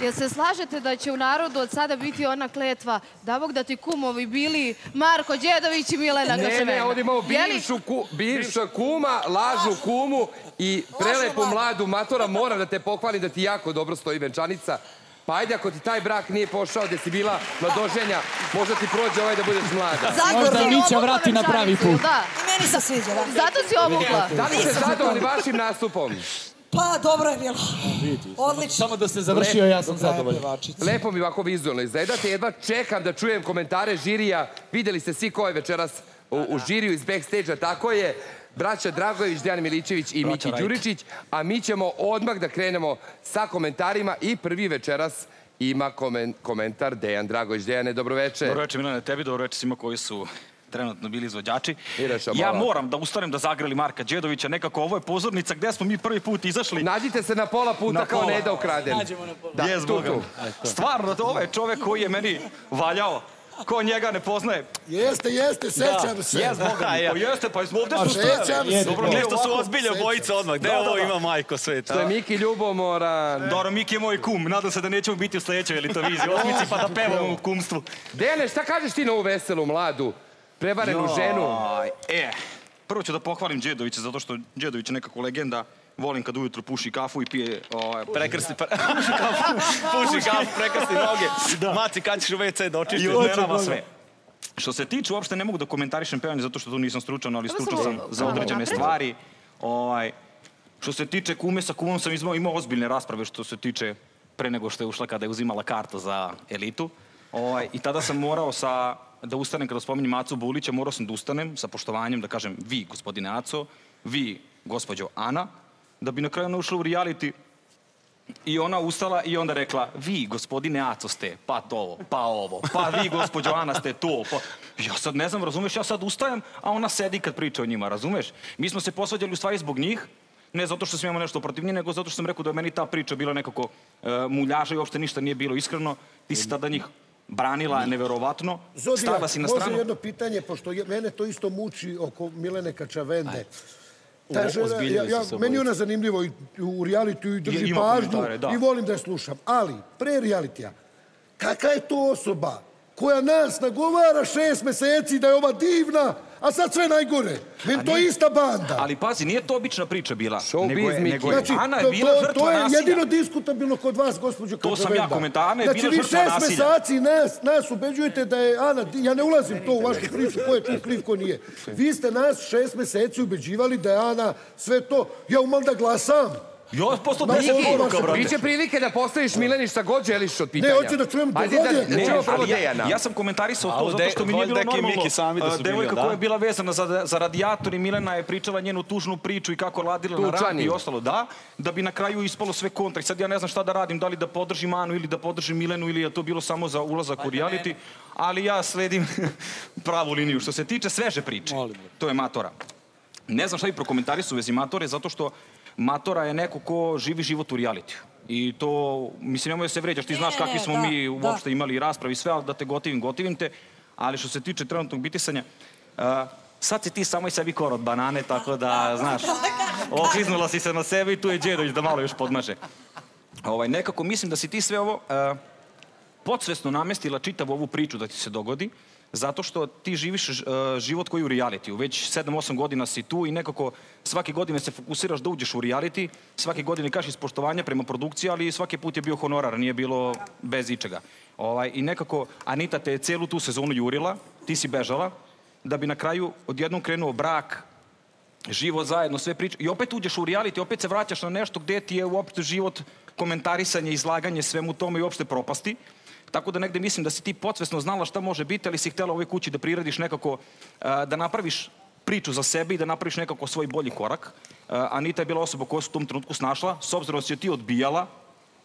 Jel se slažete da će u narodu od sada biti ona kletva da Bog da ti kumovi bili Marko Đedović i Milena Kačevena? Ne, ne, ovdje imamo bivšu, ku, bivša kuma, lažnu kumu i prelepu mladu matora. Moram da te pohvalim da ti jako dobro stoji venčanica. Pa ajde, ako ti taj brak nije pošao, gde si bila mladoženja, možda ti prođe ovaj da budeš mlada. Možda si Mića vrati na pravi put. Da, I meni se sviđa, da. zato si obukla. Da li ste zadovoljni vašim nastupom? Pa, dobro je bilo. Odlično. Samo da se završio, ja sam zadovoljan. Lepo mi ovako vizualno izgledate. Jedva čekam da čujem komentare žirija. Videli ste svi ko je večeras u, u žiriju iz backstage-a. Tako je. Braća Dragojević, Dejan Milićević i Miki Đuričić. A mi ćemo odmah da krenemo sa komentarima. I prvi večeras ima komen- komentar Dejan Dragojević. Dejane, dobroveče. Dobro večer Milane tebi, dobro večer svima koji su trenutno bili izvođači. Ja moram da ustanem da zagrali Marka Đedovića, nekako ovo je pozornica gde smo mi prvi put izašli. Nađite se na pola puta Na kao pola. Neda ukraden. Da, Jes, tu, Boga. tu. Stvarno, ovo je čovek koji je meni valjao. Ko njega ne poznaje. Jeste, jeste, sećam se. Jes, Boga mi. Pa jeste, pa smo ovde su sećam se. Dobro, Nešto su ovako. ozbiljne bojice odmah. Gde Da, da, ovo da. ima majko To je sveta? Miki Ljubomoran. Dobro, Miki je moj kum. Nadam se da nećemo biti u sledećoj elitoviziji. Osmici pa da pevamo u kumstvu. Dejane, šta kažeš ti na ovu veselu mladu, prevarenu ženu? Aj, E, prvo ću da pohvalim Đedovića zato što Đedović je nekako legenda. Volim kad ujutru puši kafu i pije... Ovaj, Prekrsti, pre... puši kafu, puši kafu, prekrsti noge. Maci, kad ćeš u WC da očistiš? odmerava sve. Što se tiče, uopšte ne mogu da komentarišem pevanje zato što tu nisam stručan, ali stručan sam za određene stvari. Ovaj, što se tiče kume, sa kumom sam imao, imao ozbiljne rasprave što se tiče pre nego što je ušla kada je uzimala kartu za elitu. Ovaj, I tada sam morao sa, da ustanem kada spominjem Acu Bulića, morao sam da ustanem sa poštovanjem da kažem vi, gospodine Aco, vi, gospođo Ana, da bi na kraju ona ušla u reality I ona ustala i onda rekla, vi, gospodine Aco ste, pa to, pa ovo, pa vi, gospođo Ana, ste to, pa... Ja sad ne znam, razumeš, ja sad ustajem, a ona sedi kad priča o njima, razumeš? Mi smo se posvađali u stvari zbog njih, ne zato što sam imao nešto protiv njih, nego zato što sam rekao da je meni ta priča bila nekako e, muljaža i uopšte ništa nije bilo iskreno. Ti si tada njih branila neverovatno, Zodija, stala si na može stranu. jedno pitanje, pošto je, mene to isto muči oko Milene Kačavende. Ta žena, ja, meni je ona zanimljivo i u realitiju i drži pažnju da. i volim da je slušam. Ali, pre realitija, kakva je to osoba koja nas nagovara šest meseci da je ova divna, a sad sve najgore. Meni to je ista banda. Ali pazi, nije to obična priča bila, Showbiz, nego je, je Znači, Ana je to, bila to, žrtva to je nasilja. jedino diskutabilno kod vas, gospođo To sam ja komentar. Ana je znači, bila vi žrtva šest nasilja. meseci nas, nas ubeđujete da je Ana, ja ne ulazim to u vašu priču, ko je tu kriv, ko nije. Vi ste nas šest meseci ubeđivali da je Ana sve to. Ja umam da glasam. Postao Ma, 10 Miki, poruka, brate. Biće prilike da postaviš Mileni šta god želiš od pitanja. hoću da čujem Ajde da, da Ne, prvo ali ja, ja sam komentarisao to zato što mi nije bilo normalno. Miki sami da su Devojka da? koja je bila vezana za, za radijator i Milena je pričala njenu tužnu priču i kako je ladila na rampi i ostalo, da, da bi na kraju ispalo sve kontra. I sad ja ne znam šta da radim, da li da podržim Anu ili da podržim Milenu ili je to bilo samo za ulazak u reality, ali ja sledim pravu liniju. Što se tiče sveže priče, to je Matora. Ne znam šta bi prokomentarisao u vezi Matore, zato što Matora je neko ko živi život u realitiju. I to, mislim, nemoj da se vređaš, ti Ne, znaš kakvi ne, smo da, mi da. uopšte imali raspravi i sve, ali da te gotivim, gotivim te. Ali što se tiče trenutnog bitisanja, uh, sad si ti samo i sebi kor od banane, tako da, znaš, okliznula si se na sebe i tu je Đedović da malo još podmaže. Ovaj, nekako mislim da si ti sve ovo uh, podsvesno namestila čitavu ovu priču da ti se dogodi, zato što ti živiš uh, život koji je u realitiju. Već 7-8 godina si tu i nekako svake godine se fokusiraš da uđeš u reality, svake godine kažeš iz poštovanja prema produkciji, ali svaki put je bio honorar, nije bilo bez ičega. Ovaj, I nekako Anita te je celu tu sezonu jurila, ti si bežala, da bi na kraju odjednom krenuo brak, život zajedno, sve priče. I opet uđeš u reality, opet se vraćaš na nešto gde ti je uopšte život komentarisanje, izlaganje svemu tome i uopšte propasti. Tako da negde mislim da si ti podsvesno znala šta može biti, ali si htela u ovoj kući da priradiš nekako, a, da napraviš priču za sebe i da napraviš nekako svoj bolji korak. A, Anita je bila osoba koja se u tom trenutku snašla, s obzirom da si ti odbijala,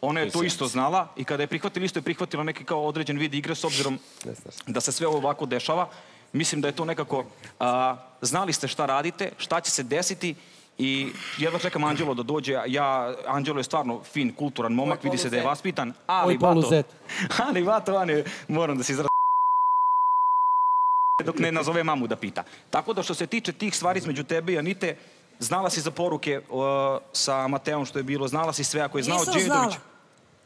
ona je to isto znala i kada je prihvatila, isto je prihvatila neki kao određen vid igre s obzirom da se sve ovo ovako dešava. Mislim da je to nekako, a, znali ste šta radite, šta će se desiti i jedva čekam Anđelo da dođe. Ja, Anđelo je stvarno fin, kulturan momak, vidi se da je vaspitan, ali. Vato, ali Vato, Vane, moram da se izrazim dok ne nazove mamu da pita. Tako da što se tiče tih stvari između tebe i Anite, znala si za poruke uh, sa Mateom što je bilo, znala si sve ako je znao Nisam Đedović.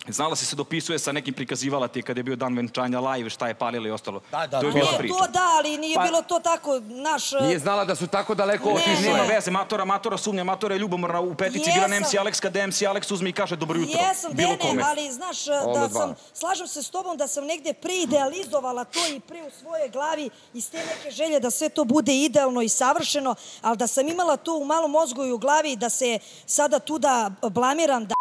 Znala. Si se dopisuje sa nekim prikazivala ti kad je bio dan venčanja live, šta je palila i ostalo. Da, da, to je to bila je. priča. To da, ali nije Pa- bilo to tako, naš... Nije znala da su tako daleko otišle. Nema veze, Matora, Matora sumnja, Matora je ljubomorna u petici bila Jesam. MC Alex, kad MC Alex uzme i kaže dobro jutro. Jesam, bilo Dene, kome. ali znaš Ono da dva. sam, slažem se s tobom da sam negde preidealizovala to i pre u svojoj glavi iz te neke želje da sve to bude idealno i savršeno, ali da sam imala to u malom mozgu i u glavi da se sada tu da blamiram, da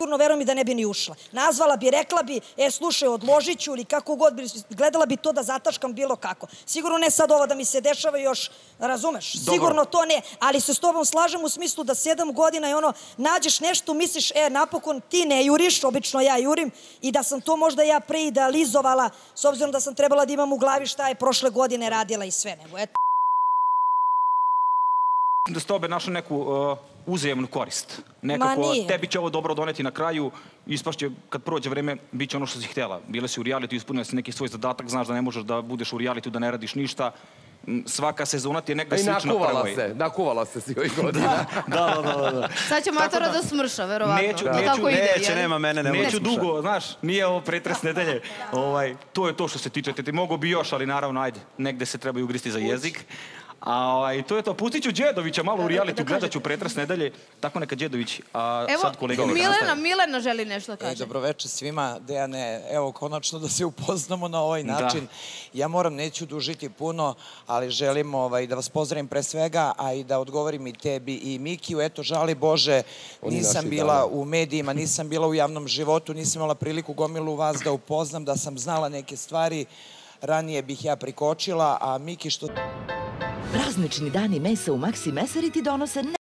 sigurno verujem mi da ne bi ni ušla. Nazvala bi, rekla bi, e, slušaj, odložit ću ili kako god, bi, gledala bi to da zataškam bilo kako. Sigurno ne sad ovo da mi se dešava još, razumeš? Dobro. Sigurno to ne, ali se s tobom slažem u smislu da sedam godina i ono, nađeš nešto, misliš, e, napokon ti ne juriš, obično ja jurim, i da sam to možda ja preidealizovala, s obzirom da sam trebala da imam u glavi šta je prošle godine radila i sve, nego eto. Da s tobe našla neku uh, uzajemnu korist. Nekako, tebi će ovo dobro doneti na kraju, ispašće kad prođe vreme, bit će ono što si htjela. Bile si u realitu, ispunila si neki svoj zadatak, znaš da ne možeš da budeš u realitu, da ne radiš ništa. Svaka sezona ti je negde I slična nakuvala prvoj. se, nakuvala se svi ovih godina. Da, da, da, da. Sad će Matora da, smrša, verovatno. Neću- To neću- Neće, nema mene, ne Neću dugo, znaš, nije ovo pretres nedelje. Ovaj, to je to što se tiče te. Mogu bi još, ali naravno, ajde, negde se trebaju ugristi za jezik. A ovaj, to je to. Pustit ću Đedovića malo u realitu, gledat ću pretres nedelje. Tako neka Đedović, a Evo, sad kolega neka Milena, nastavi. Milena želi nešto da E, kaže. dobroveče svima. Dejane, evo, konačno da se upoznamo na ovaj Da. način. Ja moram, neću dužiti puno, ali želim ovaj, da vas pozdravim pre svega, a i da odgovorim i tebi i Mikiju. Eto, žali Bože, Oni nisam bila da. u medijima, nisam bila u javnom životu, nisam imala priliku gomilu vas da upoznam, da sam znala neke stvari. Ranije bih ja prikočila, a Miki što Praznični dani mesa u Maxi Mesari ti donose